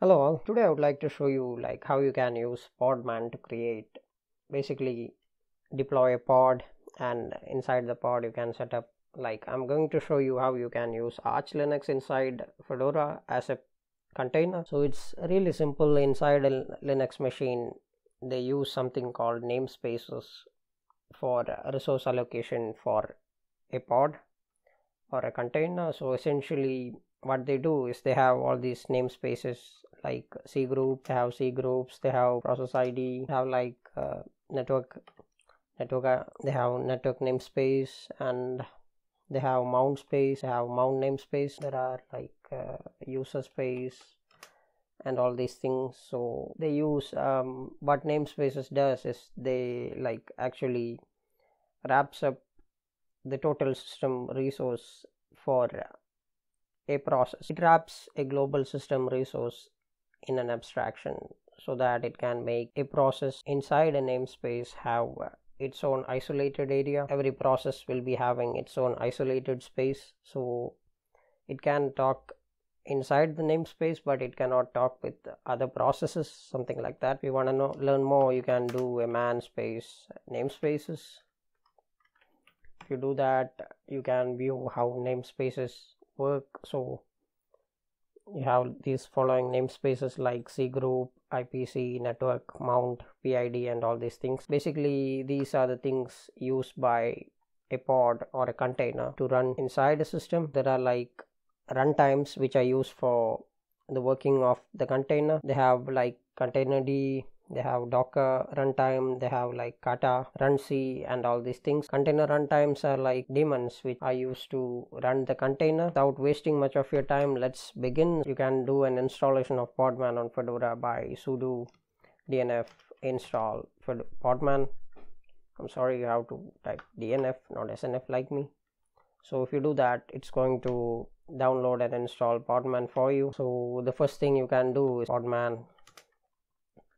Hello all, today I would like to show you like how you can use Podman to create basically deploy a pod and inside the pod you can set up like I'm going to show you how you can use Arch Linux inside Fedora as a container. So it's really simple inside a Linux machine they use something called namespaces for resource allocation for a pod or a container. So essentially what they do is they have all these namespaces like C group, they have C groups, they have process ID, they have like uh, network network uh, they have network namespace and they have mount space, they have mount namespace, there are like uh, user space and all these things. So they use um, what namespaces does is they like actually wraps up the total system resource for a process. It wraps a global system resource in an abstraction so that it can make a process inside a namespace have its own isolated area. Every process will be having its own isolated space. So it can talk inside the namespace but it cannot talk with other processes something like that. If you want to know learn more you can do a man space namespaces. If you do that you can view how namespaces work so you have these following namespaces like C group, IPC, network, mount, PID and all these things. Basically these are the things used by a pod or a container to run inside a system. There are like runtimes which are used for the working of the container. They have like containerd, they have docker runtime they have like kata runc and all these things. Container runtimes are like daemons which are used to run the container. Without wasting much of your time let's begin. You can do an installation of podman on fedora by sudo dnf install podman. I'm sorry you have to type dnf not snf like me. So if you do that it's going to download and install podman for you. So the first thing you can do is podman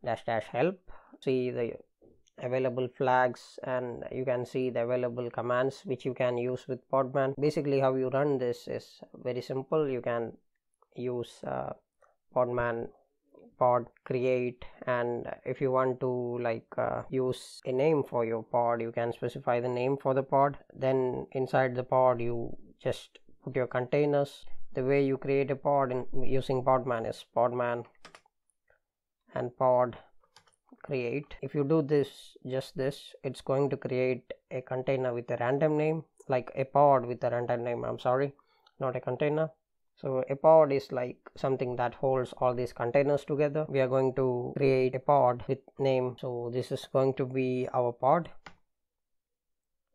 dash dash help. See the available flags and you can see the available commands which you can use with podman. Basically how you run this is very simple. You can use uh, podman pod create and if you want to like uh, use a name for your pod you can specify the name for the pod. Then inside the pod you just put your containers. The way you create a pod in using podman is podman and pod create. If you do this just this it's going to create a container with a random name like a pod with a random name. I'm sorry not a container. So a pod is like something that holds all these containers together. We are going to create a pod with name. So this is going to be our pod.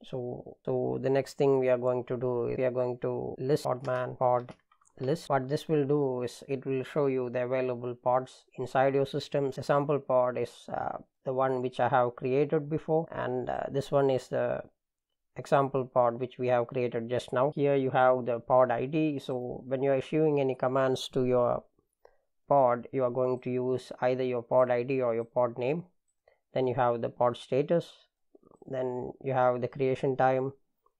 So so the next thing we are going to do we are going to list podman pod list. What this will do is it will show you the available pods inside your system. The sample pod is uh, the one which i have created before and uh, this one is the example pod which we have created just now. Here you have the pod id so when you are issuing any commands to your pod you are going to use either your pod id or your pod name. Then you have the pod status. Then you have the creation time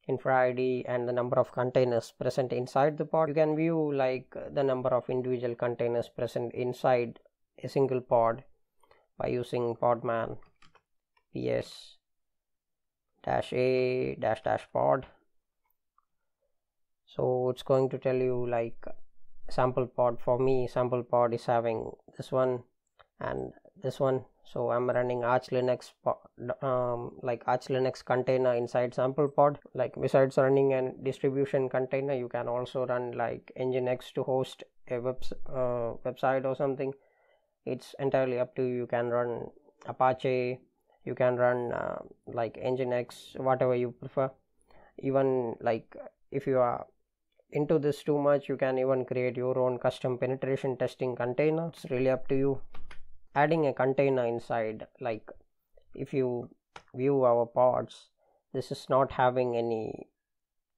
infra id and the number of containers present inside the pod. You can view like the number of individual containers present inside a single pod by using podman ps dash a dash dash pod. So it's going to tell you like sample pod. For me sample pod is having this one and this one so i'm running arch linux um, like arch linux container inside sample pod. Like besides running a distribution container you can also run like nginx to host a web uh, website or something. It's entirely up to you. You can run apache you can run uh, like nginx whatever you prefer. Even like if you are into this too much you can even create your own custom penetration testing container. It's really up to you adding a container inside like if you view our pods this is not having any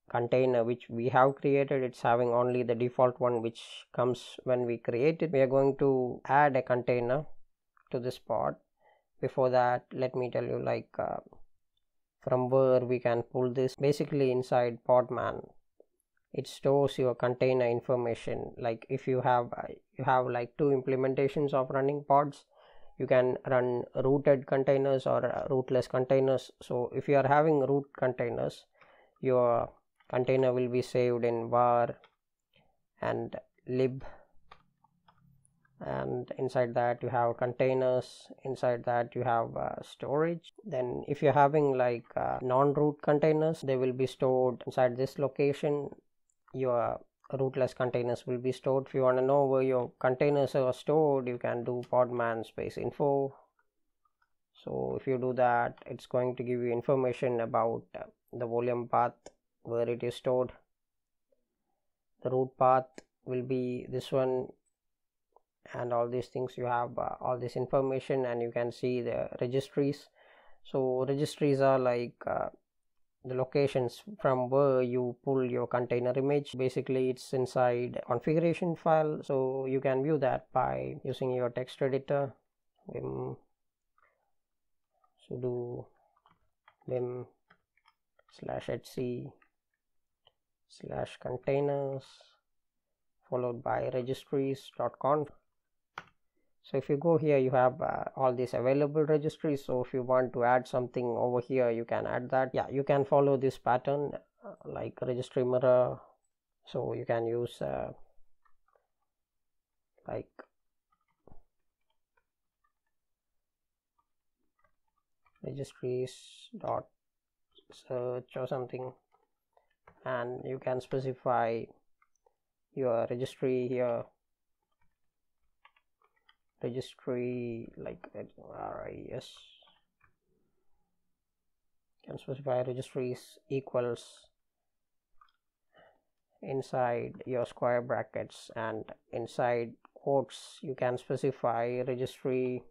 container which we have created. It's having only the default one which comes when we create it. We are going to add a container to this pod. Before that let me tell you like uh, from where we can pull this basically inside podman it stores your container information. Like if you have you have like two implementations of running pods you can run rooted containers or uh, rootless containers. So if you are having root containers your container will be saved in var and lib. And inside that you have containers. Inside that you have uh, storage. Then if you're having like uh, non-root containers they will be stored inside this location your rootless containers will be stored. If you want to know where your containers are stored you can do podman space info. So if you do that it's going to give you information about uh, the volume path where it is stored. The root path will be this one and all these things you have uh, all this information and you can see the registries. So registries are like uh, the locations from where you pull your container image. Basically it's inside configuration file so you can view that by using your text editor. Vim. Sudo vim slash etc slash containers followed by registries.conf so if you go here you have uh, all these available registries. So if you want to add something over here you can add that. Yeah you can follow this pattern uh, like registry mirror. So you can use uh, like registries dot search or something. And you can specify your registry here registry like RIS can specify registries equals inside your square brackets and inside quotes. You can specify registry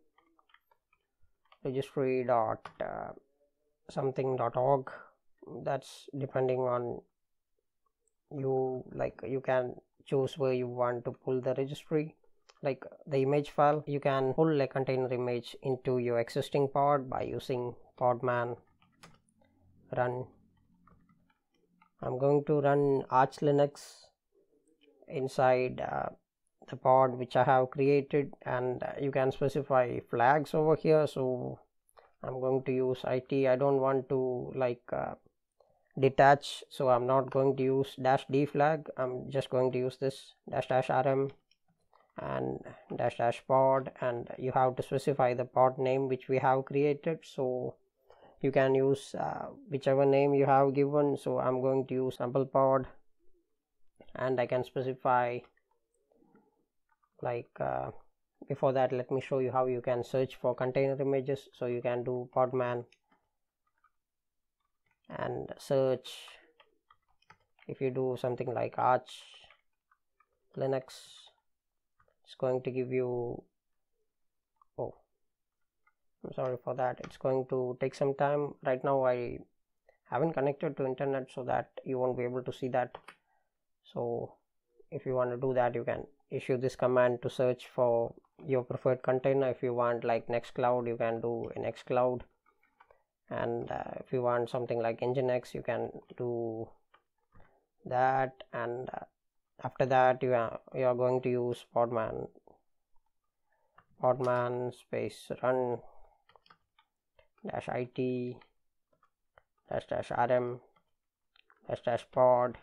registry dot uh, something dot org. That's depending on you like you can choose where you want to pull the registry like the image file you can pull a container image into your existing pod by using podman run. I'm going to run Arch Linux inside uh, the pod which I have created and uh, you can specify flags over here. So I'm going to use IT I don't want to like uh, detach so I'm not going to use dash D flag. I'm just going to use this dash dash RM and dash dash pod and you have to specify the pod name which we have created. So you can use uh, whichever name you have given. So i'm going to use sample pod and i can specify like uh, before that let me show you how you can search for container images. So you can do podman and search. If you do something like arch linux it's going to give you oh I'm sorry for that. It's going to take some time. Right now I haven't connected to internet so that you won't be able to see that. So if you want to do that you can issue this command to search for your preferred container. If you want like nextcloud you can do a nextcloud. And uh, if you want something like nginx you can do that. And uh, after that you are you are going to use podman. Podman space run dash it dash dash rm dash dash pod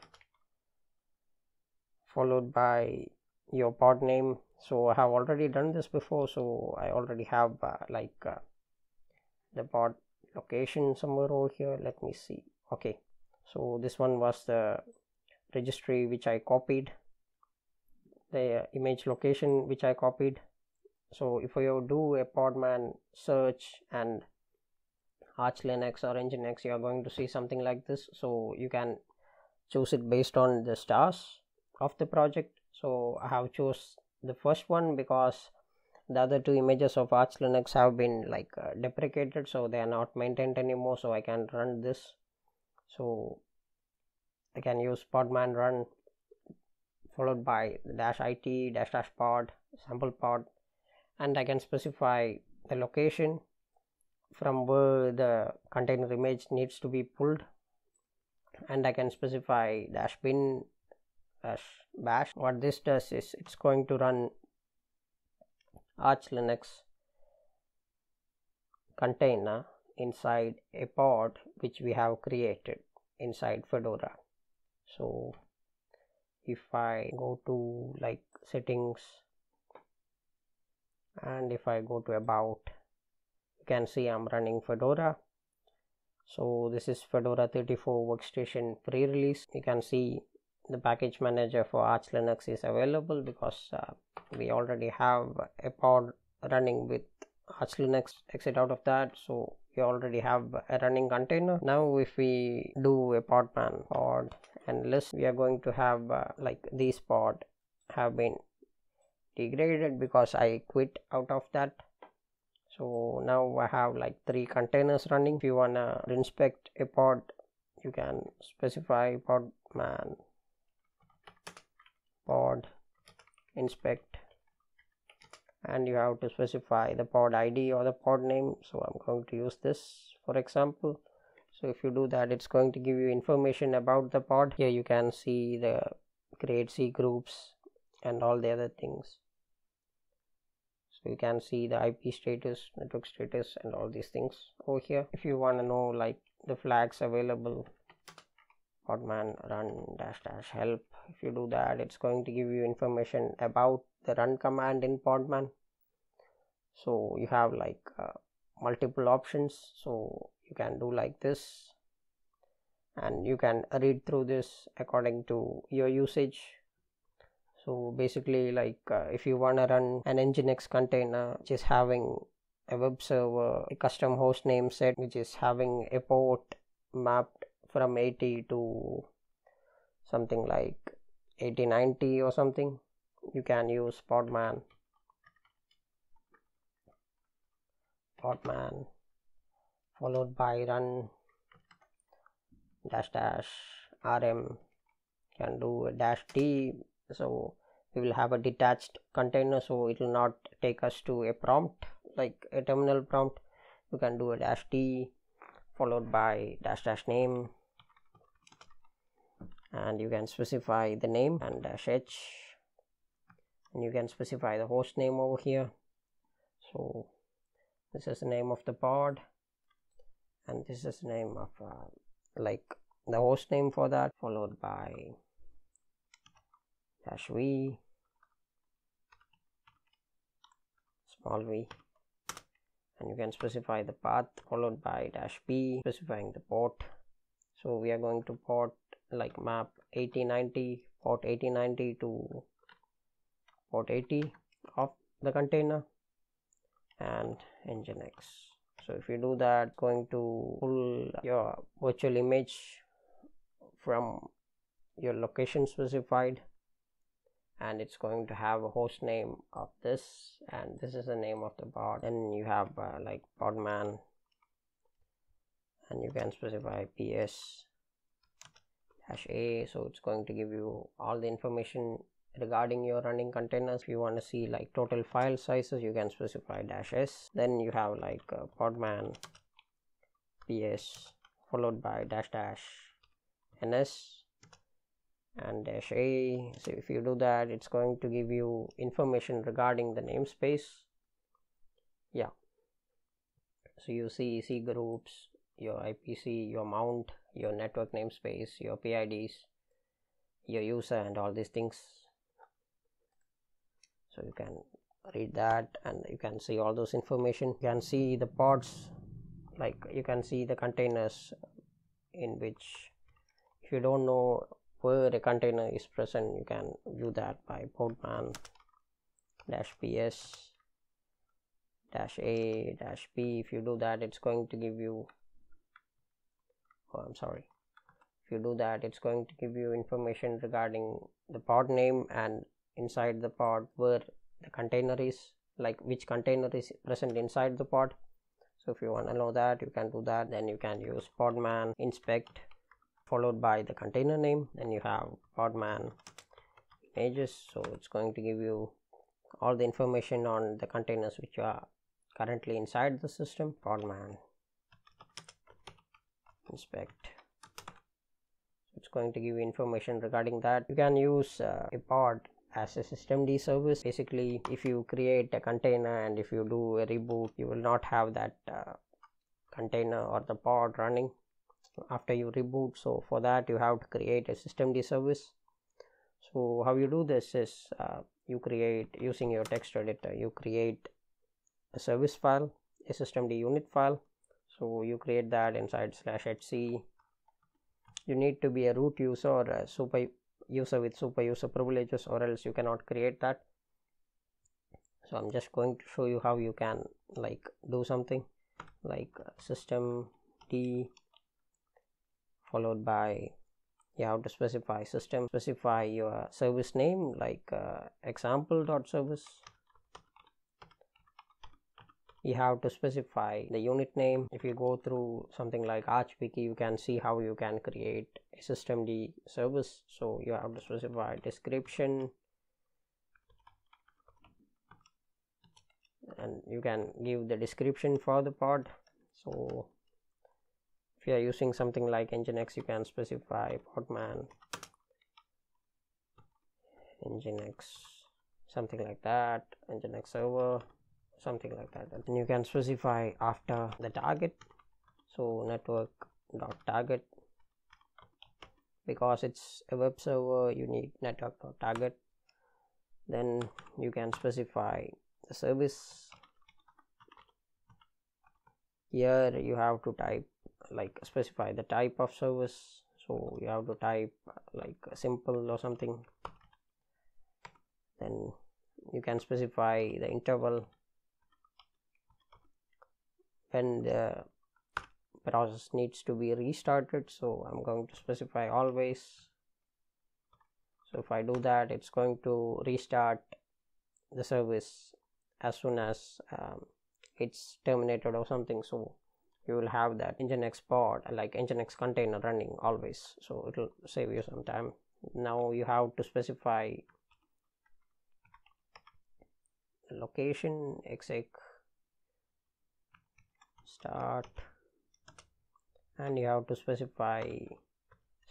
followed by your pod name. So i have already done this before so i already have uh, like uh, the pod location somewhere over here. Let me see. Okay. So this one was the registry which I copied the image location which I copied. So if you do a podman search and arch linux or nginx you are going to see something like this. So you can choose it based on the stars of the project. So i have chose the first one because the other two images of arch linux have been like uh, deprecated so they are not maintained anymore so i can run this. So I can use podman run followed by dash it dash dash pod sample pod. And I can specify the location from where the container image needs to be pulled. And I can specify dash bin dash bash. What this does is it's going to run arch linux container inside a pod which we have created inside fedora so if i go to like settings and if i go to about you can see i'm running fedora. So this is fedora 34 workstation pre-release. You can see the package manager for arch linux is available because uh, we already have a pod running with arch linux exit out of that. So we already have a running container. Now if we do a podman pod and list we are going to have uh, like these pod have been degraded because i quit out of that. So now i have like three containers running. If you wanna inspect a pod you can specify podman pod inspect and you have to specify the pod id or the pod name. So i'm going to use this for example. So if you do that it's going to give you information about the pod. Here you can see the create c groups and all the other things. So you can see the ip status network status and all these things over here. If you want to know like the flags available podman run dash dash help if you do that it's going to give you information about the run command in podman. So you have like uh, multiple options. So you can do like this and you can read through this according to your usage. So basically like uh, if you want to run an nginx container which is having a web server a custom host name set which is having a port mapped from 80 to something like 8090 or something you can use podman. Podman. Followed by run dash dash rm. Can do a dash d so we will have a detached container so it will not take us to a prompt like a terminal prompt. You can do a dash d followed by dash dash name. And you can specify the name and dash h and you can specify the host name over here. So this is the name of the pod. And this is the name of uh, like the host name for that followed by dash v small v. And you can specify the path followed by dash p specifying the port. So we are going to port like map 8090 port 8090 to port 80 of the container and nginx so if you do that going to pull your virtual image from your location specified and it's going to have a host name of this and this is the name of the pod. And you have uh, like podman and you can specify ps dash a. So it's going to give you all the information regarding your running containers if you want to see like total file sizes you can specify dash s. Then you have like uh, podman ps followed by dash dash ns and dash a. So if you do that it's going to give you information regarding the namespace. Yeah. So you see c groups your ipc your mount your network namespace your pids your user and all these things so you can read that and you can see all those information. You can see the pods like you can see the containers in which if you don't know where a container is present you can view that by podman dash ps dash a dash p. If you do that it's going to give you oh i'm sorry. If you do that it's going to give you information regarding the pod name and inside the pod where the container is like which container is present inside the pod. So if you want to know that you can do that. Then you can use podman inspect followed by the container name. Then you have podman images. So it's going to give you all the information on the containers which are currently inside the system. Podman inspect. It's going to give you information regarding that. You can use uh, a pod as a systemd service. Basically if you create a container and if you do a reboot you will not have that uh, container or the pod running after you reboot. So for that you have to create a systemd service. So how you do this is uh, you create using your text editor you create a service file a systemd unit file. So you create that inside slash etc you need to be a root user or a super user with super user privileges or else you cannot create that. So i'm just going to show you how you can like do something like system d followed by you have to specify system specify your service name like uh, example dot service you have to specify the unit name. If you go through something like archwiki you can see how you can create systemd service. So you have to specify description. And you can give the description for the pod. So if you are using something like nginx you can specify podman nginx something like that nginx server something like that. And you can specify after the target. So network dot target because it's a web server you need network target. Then you can specify the service. Here you have to type like specify the type of service. So you have to type like simple or something. Then you can specify the interval when the process needs to be restarted so I'm going to specify always. So if I do that it's going to restart the service as soon as um, it's terminated or something. So you will have that nginx pod like nginx container running always. So it will save you some time. Now you have to specify location exec start and you have to specify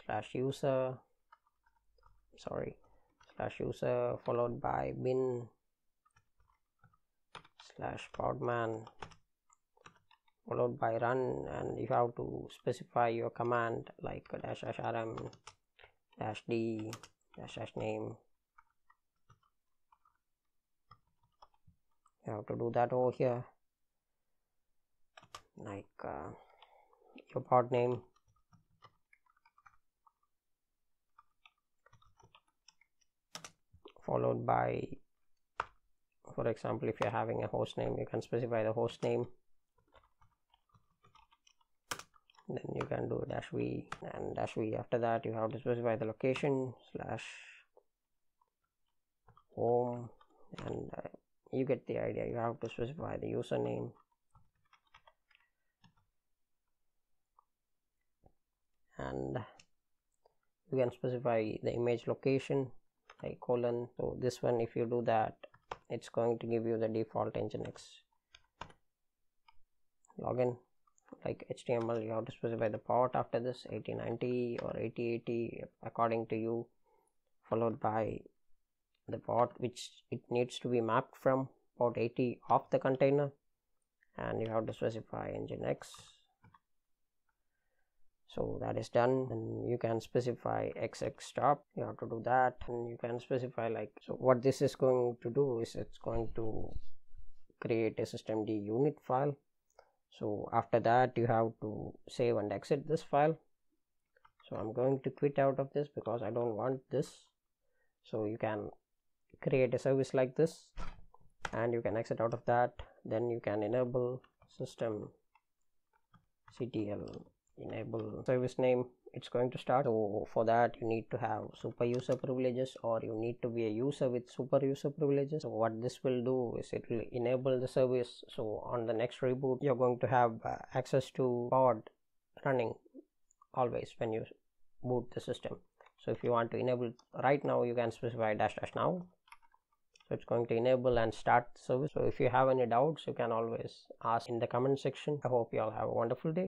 slash user sorry slash user followed by bin slash podman followed by run and you have to specify your command like dash dash rm dash d dash dash name. You have to do that over here. Like uh, your pod name. Followed by for example if you're having a host name you can specify the host name. Then you can do dash v and dash v after that. You have to specify the location slash home and uh, you get the idea. You have to specify the username and you can specify the image location like colon. So this one if you do that it's going to give you the default nginx login. Like html you have to specify the port after this 8090 or 8080 according to you followed by the port which it needs to be mapped from port 80 of the container. And you have to specify nginx so that is done. And you can specify exec stop. You have to do that. And you can specify like so what this is going to do is it's going to create a systemd unit file. So after that you have to save and exit this file. So i'm going to quit out of this because i don't want this. So you can create a service like this and you can exit out of that. Then you can enable system ctl enable service name it's going to start. So for that you need to have super user privileges or you need to be a user with super user privileges. So what this will do is it will enable the service. So on the next reboot you're going to have uh, access to pod running always when you boot the system. So if you want to enable right now you can specify dash dash now. So it's going to enable and start service. So if you have any doubts you can always ask in the comment section. I hope you all have a wonderful day